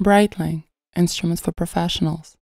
Breitling, instruments for professionals.